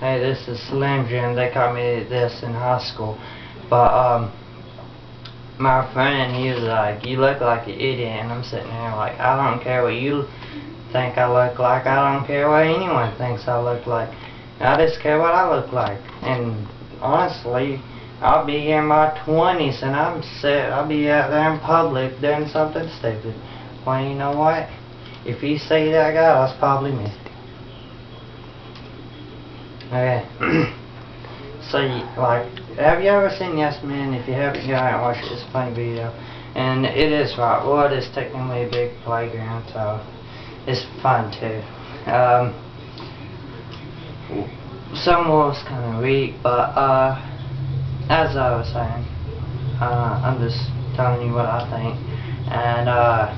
hey, this is Slim Jim. They called me this in high school. But, um, my friend, he was like, you look like an idiot. And I'm sitting there like, I don't care what you think I look like. I don't care what anyone thinks I look like. I just care what I look like. And honestly, I'll be in my 20s and I'm set. I'll be out there in public doing something stupid. Well, you know what? If you see that guy, that's probably me. Okay. so, you, like, have you ever seen Yes Man? If you haven't, go out and watch it. It's a funny video. And it is right. Well, it is technically a big playground, so it's fun too. Um, some was kind of weak, but uh, as I was saying, uh, I'm just telling you what I think. And uh,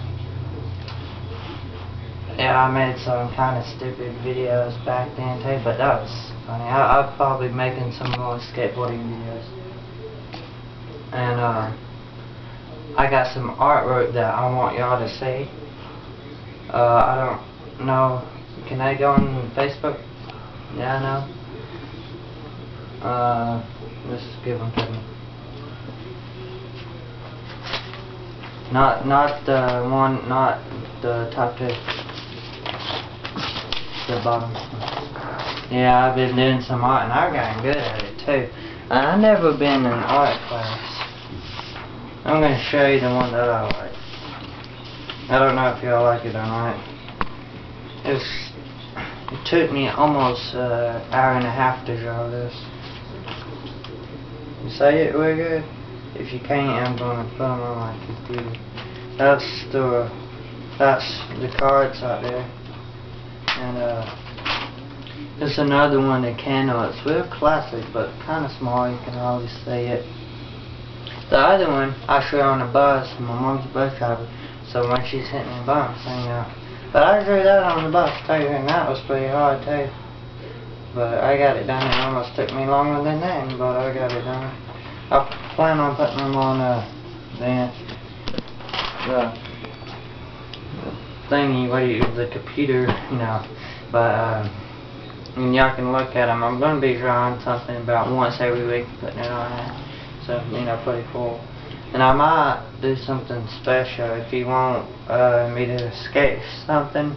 yeah, I made some kind of stupid videos back then too, but that was funny. I, I'm probably making some more skateboarding videos. And uh, I got some artwork that I want y'all to see. Uh, I don't know. Can I go on Facebook? Yeah, I know. Uh, just give them to me. Not, not the one, not the top two. The. Yeah, I've been doing some art and I've gotten good at it too. And I've never been in art class. I'm going to show you the one that I like. I don't know if y'all like it or not. It's, it took me almost an uh, hour and a half to draw this. You say it real good? If you can't, I'm going to put them on my computer. That's the, that's the cards out there. And uh, another one that Kano. It's real classic, but kind of small. You can always see it. The other one, I drew on a bus. My mom's a bus driver. So when she's hitting the bumps, you know. But I drew that on the bus too, and that was pretty hard too. But I got it done. It almost took me longer than that, but I got it done. I plan on putting them on uh, the, the, the thingy, what you, the computer, you know. But, uh, and y'all can look at them. I'm going to be drawing something about once every week, putting it on there. So, you know, pretty cool. And I might do something special if you want uh, me to sketch something.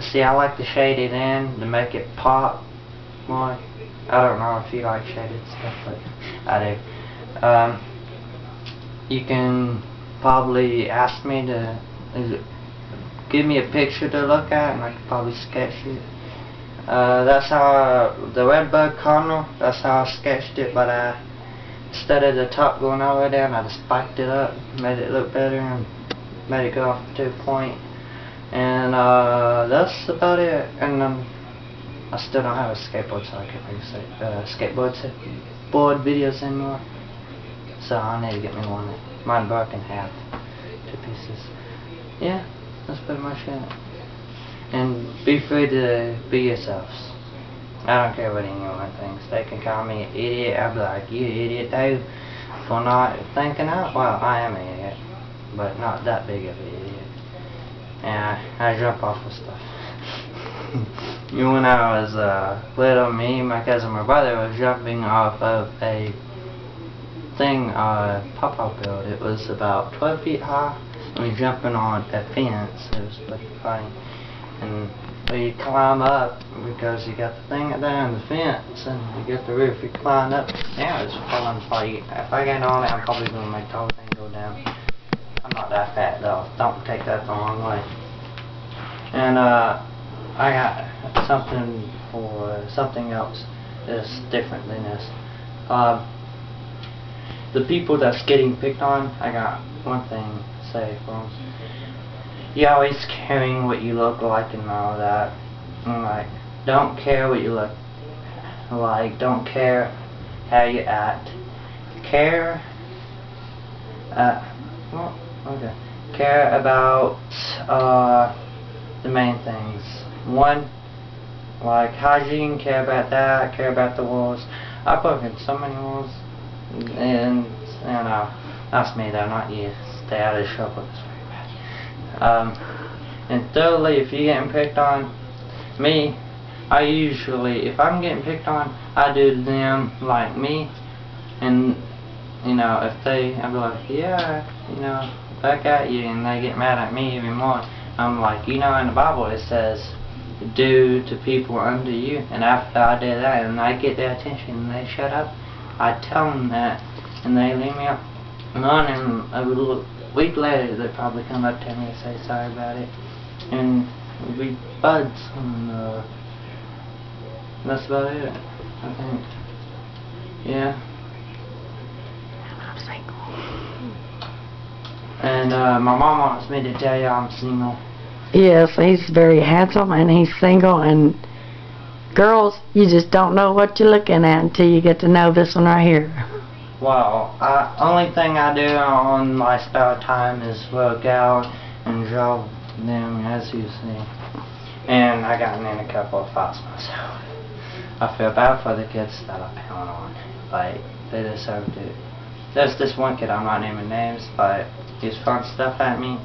See, I like to shade it in to make it pop more. I don't know if you like shaded stuff, but I do. Um, you can probably ask me to give me a picture to look at, and I could probably sketch it. Uh, that's how I, the Redbud Cardinal. That's how I sketched it, but I instead of the top going all the way down, I just spiked it up, made it look better, and made it go off to a point. And uh, that's about it. And um, I still don't have a skateboard, so I can't make uh, skateboard board videos anymore. So I need to get me one. Mine broke in half, two pieces. Yeah, that's pretty much it. And be free to be yourselves. I don't care what anyone thinks. They can call me an idiot. I'll be like, you idiot too, for not thinking out. Well, I am an idiot, but not that big of an idiot. And I, jump off of stuff. you when I was uh, little, me, my cousin, my brother was jumping off of a thing, uh, pop-up. It was about 12 feet high. We were jumping on a fence. It was pretty funny. And you climb up because you got the thing down the fence and you get the roof. You climb up. Now it's falling apart. If I get on it, I'm probably going to make the whole thing go down. I'm not that fat though. Don't take that the wrong way. And uh, I got something for something else that's different than this. Uh, the people that's getting picked on, I got one thing say for you always caring what you look like and all that. And like, don't care what you look like. Don't care how you act. Care. Uh, well, okay. Care about uh, the main things. One, like hygiene. Care about that. Care about the walls. I've broken so many walls, and you know, that's me though, not you. Stay out of trouble. Um, and thirdly, if you're getting picked on, me, I usually, if I'm getting picked on, I do them like me, and you know, if they, I'm like, yeah, you know, back at you, and they get mad at me even more. I'm like, you know, in the Bible it says, do to people unto you, and after I do that, and I get their attention, and they shut up, I tell them that, and they leave me alone, and a little week later, they probably come up to me and say sorry about it, and we buds, and uh, that's about it, I think. Yeah. I'm single. And uh, my mom wants me to tell you I'm single. Yes, he's very handsome and he's single and girls, you just don't know what you're looking at until you get to know this one right here. Well, I, only thing I do on my spare time is work out and draw them, as you see. And I gotten in a couple of fights myself. I feel bad for the kids that I pound on. Like, they deserve it. There's this one kid, I'm not naming names, but he's throwing stuff at me.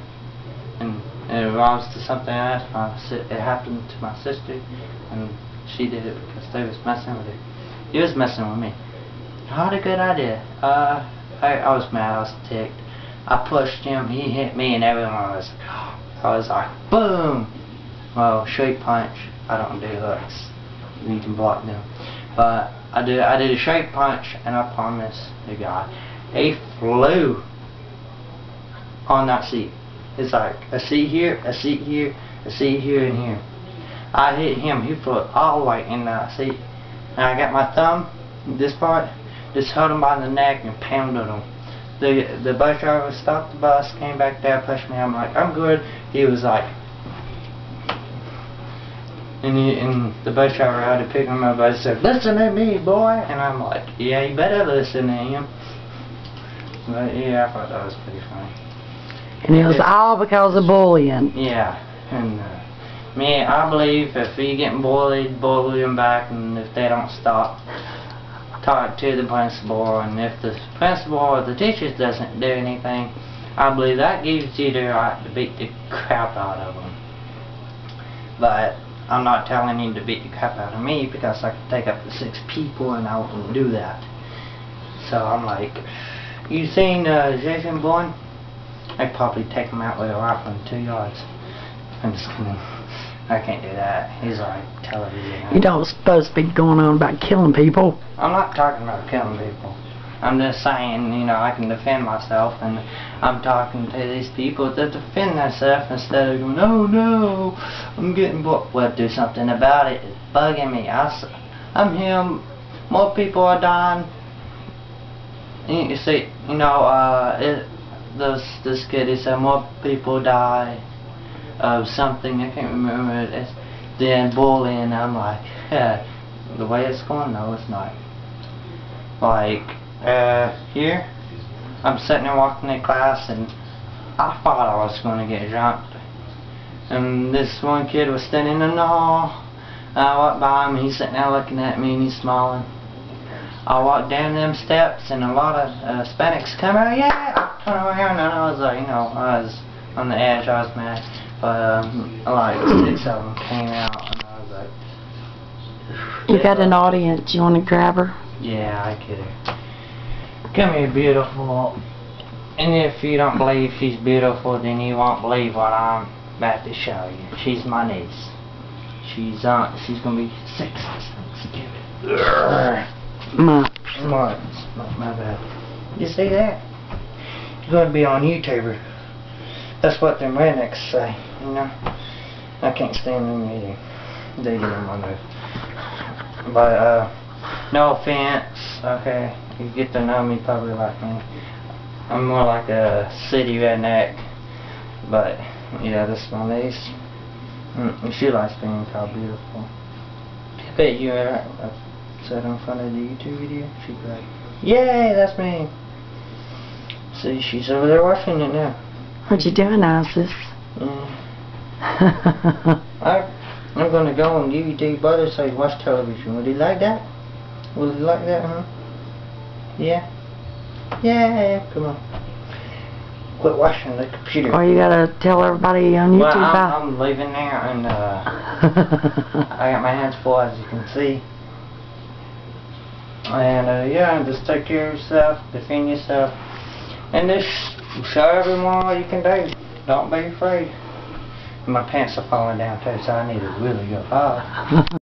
And it revolves to something else. It happened to my sister, and she did it because they was messing with her. He was messing with me. Not a good idea. Uh, I, I was mad. I was ticked. I pushed him. He hit me, and everyone was. I was like, boom. Well, straight punch. I don't do hooks. You can block them. But I did. I did a straight punch, and I promise the guy, he flew on that seat. It's like a seat here, a seat here, a seat here, and here. I hit him. He flew all the way in that seat. And I got my thumb, this part, just held him by the neck and pounded him. The the bus driver stopped the bus, came back there, pushed me. I'm like, I'm good. He was like, and he, and the bus driver had to pick him up. I said, listen to me, boy. And I'm like, yeah, you better listen to him. But yeah, I thought that was pretty funny. And it was all because of bullying. Yeah, and uh, me, I believe if you getting bullied, bully them back, and if they don't stop, talk to the principal, and if the principal or the teachers doesn't do anything, I believe that gives you the right to beat the crap out of them. But I'm not telling you to beat the crap out of me because I can take up to six people and I wouldn't do that. So I'm like, you seen uh, Jason Bourne? I'd probably take him out with a rifle in two yards. I'm just kidding. I can't do that. He's like television. You don't supposed to be going on about killing people. I'm not talking about killing people. I'm just saying, you know, I can defend myself, and I'm talking to these people that defend themselves instead of going, oh no, I'm getting bored. Well, do something about it. It's bugging me. I, I'm here. More people are dying. You you see, you know, uh, it, this this kid he said more people die of something I can't remember it as than bullying. I'm like, yeah, the way it's going, no, it's not. Like, uh, here, I'm sitting there walking in class and I thought I was going to get jumped. And this one kid was standing in the hall. I walked by him, he's sitting there looking at me and he's smiling. I walked down them steps and a lot of uh, Hispanics come out, yeah! I turned around and I was like, you know, I was on the edge, I was mad. But, um, like, six of them came out and I was like... You got an audience. You want to grab her? Yeah, I get her. Come here, beautiful. And if you don't believe she's beautiful, then you won't believe what I'm about to show you. She's my niece. She's uh, she's gonna be six Thanksgiving. My. Smart. My, my bad. You see that? You're gonna be on YouTuber. That's what them rednecks say, you know? I can't stand them either. They get on my nerves. But, uh, no offense, okay? You get to know me probably like me. I'm more like a city redneck. But, yeah, this is my niece. Mm, she likes being called beautiful. I bet you ever uh, sat in front of the YouTube video, she'd be like, Yay, that's me! See, she's over there watching it now. What you doing, Isis? Mm. I, I'm gonna go on DVD brother say watch television. Would you like that? Would you like that, huh? Yeah? Yeah, come on. quit watching the computer. Or you gotta tell everybody on YouTube about... I'm, I'm leaving now, and uh, I got my hands full, as you can see. And uh, yeah, just take care of yourself, defend yourself, and just show everyone what you can do. Don't be afraid. My pants are falling down too, so I need to really go hard.